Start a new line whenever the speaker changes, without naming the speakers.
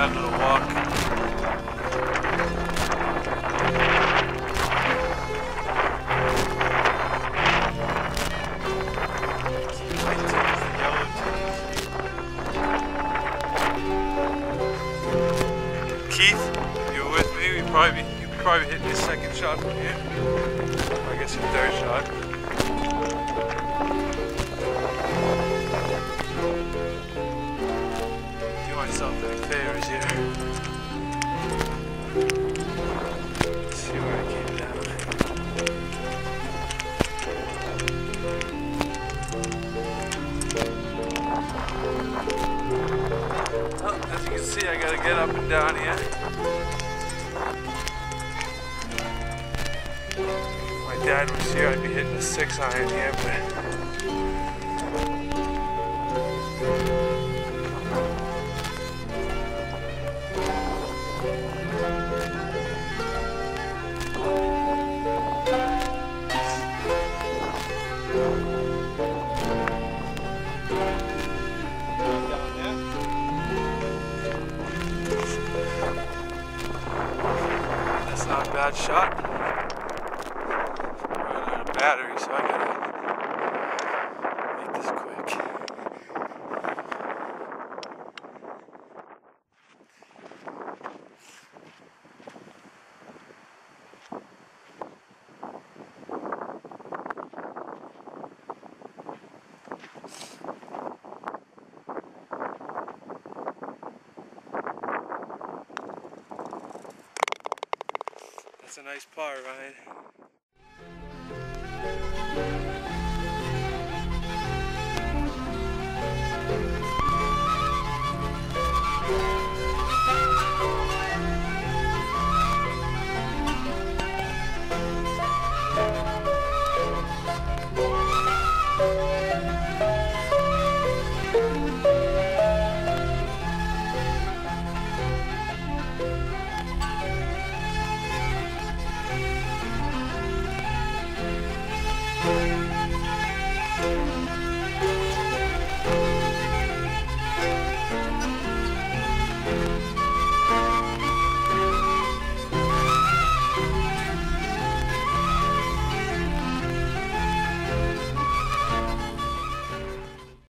out to walk. Keith, you're with me. We probably you probably hit your second shot from here. I guess your third shot. Favors here. Let's see where I came down. Well, as you can see, I gotta get up and down here. If my dad was here, I'd be hitting a six iron here, but that's not a bad shot. Running out of battery, so I gotta That's a nice par, Ryan.